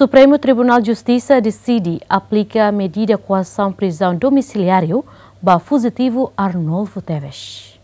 Supremo Tribunal de Justiça decide aplicar medida coação prisão domiciliário para fugitivo Arnolfo Teves.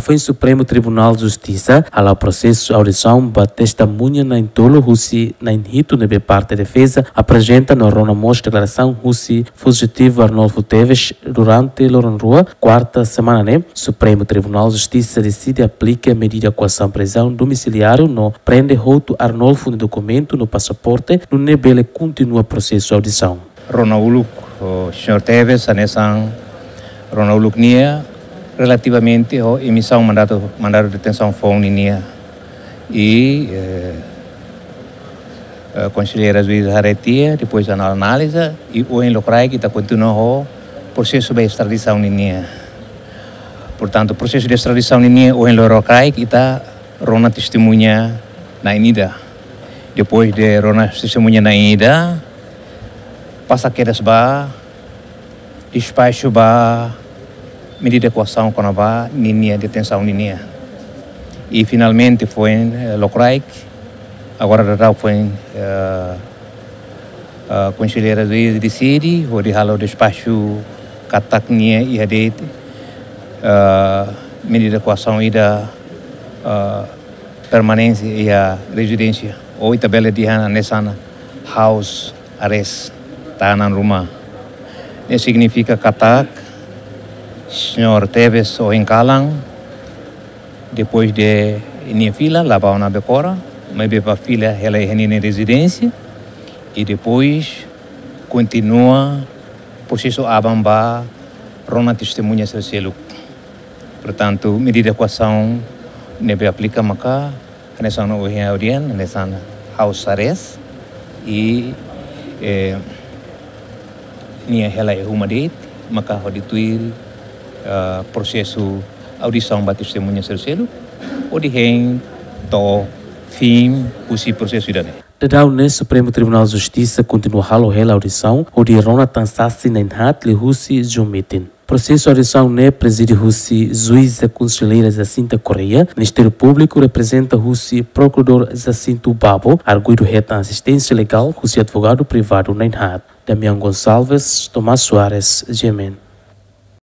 Foi Supremo Tribunal de Justiça ao processo audição para testemunha na intolo Russi na inhito nebe parte defesa apresenta no rona mostra declaração Russi fugitivo Arnolfo Teves durante Loran Rua quarta semana né Supremo Tribunal de Justiça decide aplica medida coação prisão domiciliário no prende roto Arnolfo no documento no passaporte no nebele continua processo audição. Ronaldo, o senhor Teves, a Nessan, Ronaldo Nia, relativamente à emissão mandato mandato de detenção FONINIA e eh, a conselheira juiz Haretia depois da análise e o em Locrai que está continuando o processo de extradição ninia portanto o processo de extradição ninia o em Locrai que está rona testemunha na Inida. Depois de rona testemunha na Inida passa que ba despacho ba medida de coação com a linha detenção linha e finalmente foi em uh, Locraic agora já foi em uh, uh, conselheira de decide o de halo despacho kataknia e hadete uh, medida de coação e da uh, permanência e a residência. Ou tabela de hana nessa house arrest tahanan rumah ini significa katak senhor Teves o encalam depois de minha filha lá para uma becora mas para a filha ela é em residência. E depois continua processo abamba rona testemunha seu portanto medida de equação nebe aplica maka nessa no orian nessa house arrest e eh, nia ela é uma date maka hodituir uh, processo audição para testemunha terceiro ou de quem to fim o processo idade. Dedau ne Supremo Tribunal de Justiça continua halo hela audição o de Rona Tansassi Nenhat li Husi Jumitin. Processo audição ne preside Husi juíza conselheira Jacinta Correia, Ministério Público representa Husi procurador Jacinto Babo, arguido reta assistência legal Husi advogado privado Nenhat. Damião Gonçalves, Tomás Soares, Gemen.